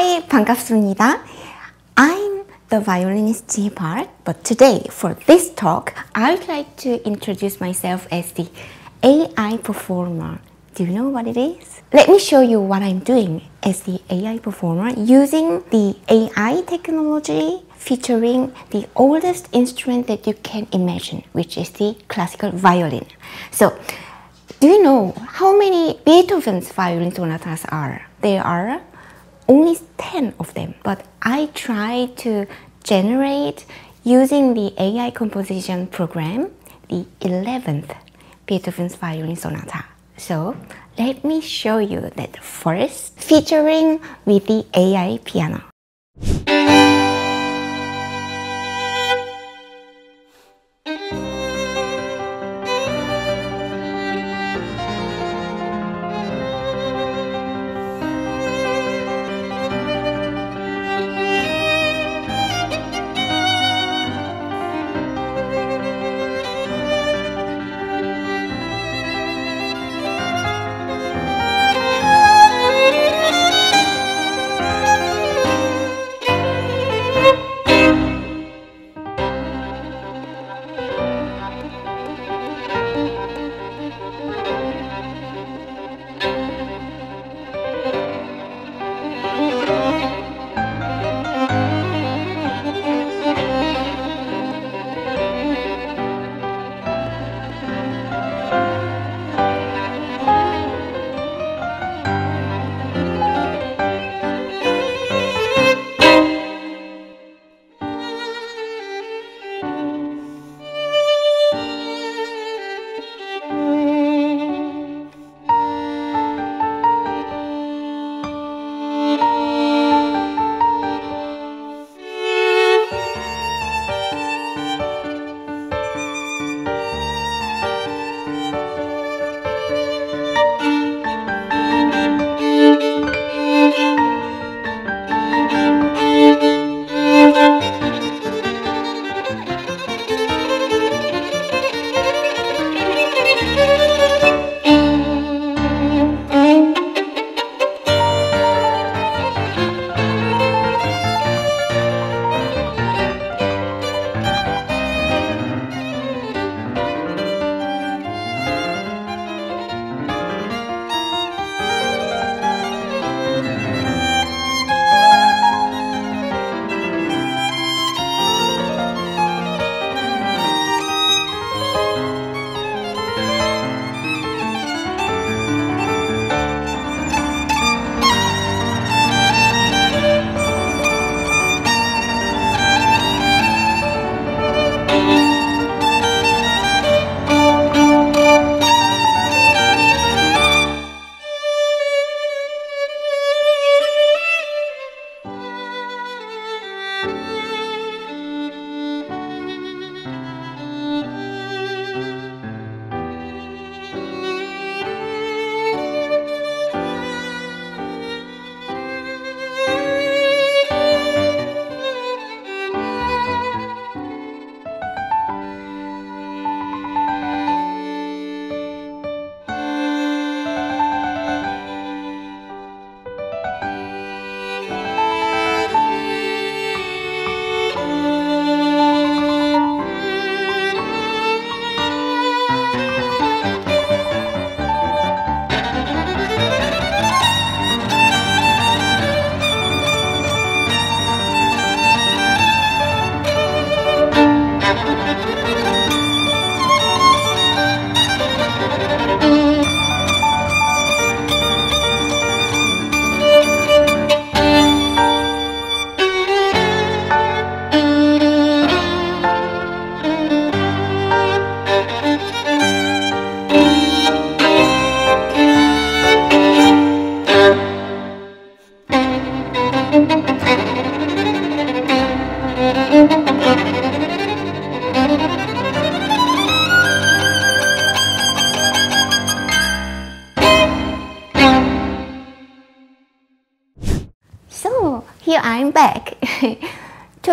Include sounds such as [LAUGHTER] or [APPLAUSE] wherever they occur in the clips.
Hi, 반갑습니다. I'm the violinist Ji Park, but today for this talk, I would like to introduce myself as the AI performer. Do you know what it is? Let me show you what I'm doing as the AI performer using the AI technology featuring the oldest instrument that you can imagine, which is the classical violin. So, do you know how many Beethoven's violin sonatas are? There are only 10 of them, but I try to generate using the AI composition program the 11th Beethoven's violin sonata. So let me show you that first featuring with the AI piano.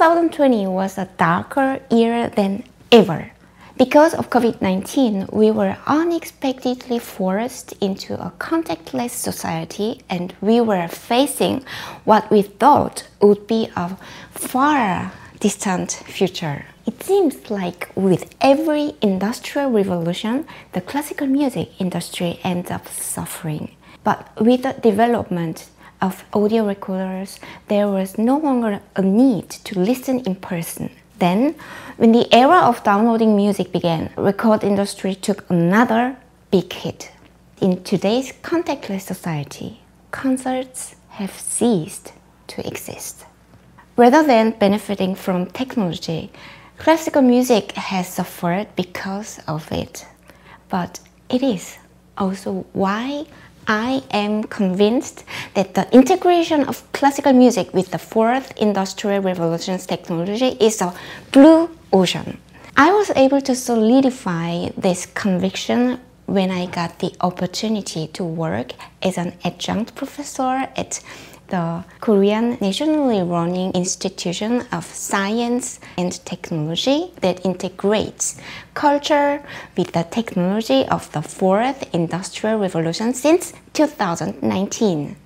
2020 was a darker year than ever. Because of COVID 19, we were unexpectedly forced into a contactless society and we were facing what we thought would be a far distant future. It seems like with every industrial revolution, the classical music industry ends up suffering. But with the development of audio recorders, there was no longer a need to listen in person. Then, when the era of downloading music began, record industry took another big hit. In today's contactless society, concerts have ceased to exist. Rather than benefiting from technology, classical music has suffered because of it. But it is also why I am convinced that the integration of classical music with the fourth industrial revolution's technology is a blue ocean. I was able to solidify this conviction when I got the opportunity to work as an adjunct professor at the Korean nationally running institution of science and technology that integrates culture with the technology of the fourth industrial revolution since 2019.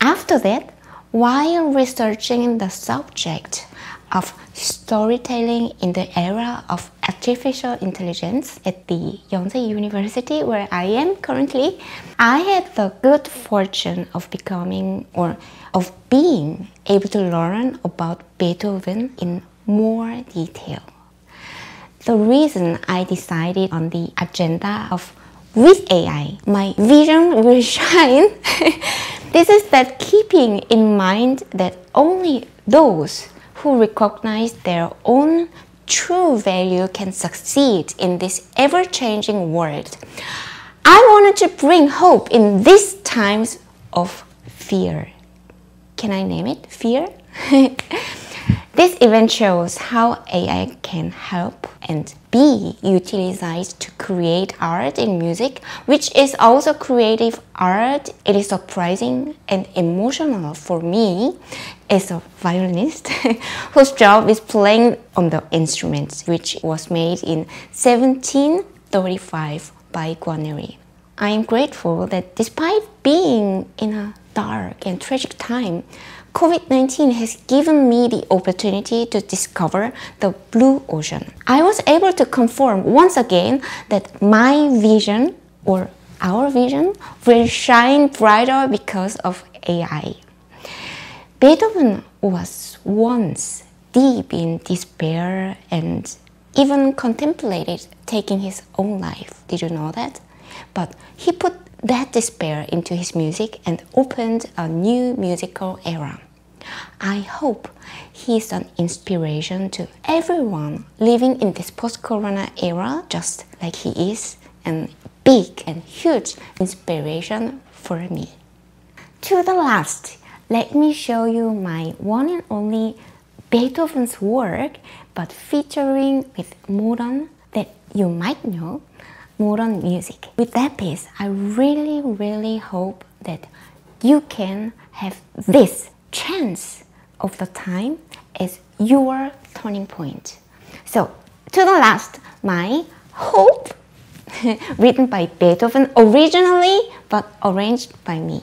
After that, while researching the subject of storytelling in the era of artificial intelligence at the Yonsei University, where I am currently, I had the good fortune of becoming or of being able to learn about Beethoven in more detail. The reason I decided on the agenda of with AI, my vision will [LAUGHS] shine. [LAUGHS] this is that keeping in mind that only those who recognize their own true value can succeed in this ever changing world. I wanted to bring hope in these times of fear. Can I name it? Fear? [LAUGHS] this event shows how AI can help and be utilized to create art in music, which is also creative art. It is surprising and emotional for me as a violinist [LAUGHS] whose job is playing on the instruments, which was made in 1735 by Guarneri. I am grateful that despite being in a dark and tragic time, COVID 19 has given me the opportunity to discover the blue ocean. I was able to confirm once again that my vision or our vision will shine brighter because of AI. Beethoven was once deep in despair and even contemplated taking his own life. Did you know that? But he put that despair into his music and opened a new musical era. I hope he's an inspiration to everyone living in this post-corona era just like he is and big and huge inspiration for me. To the last, let me show you my one and only Beethoven's work, but featuring with modern that you might know, modern music. With that piece, I really, really hope that you can have this chance of the time as your turning point. So, to the last, my hope, [LAUGHS] written by Beethoven originally, but arranged by me.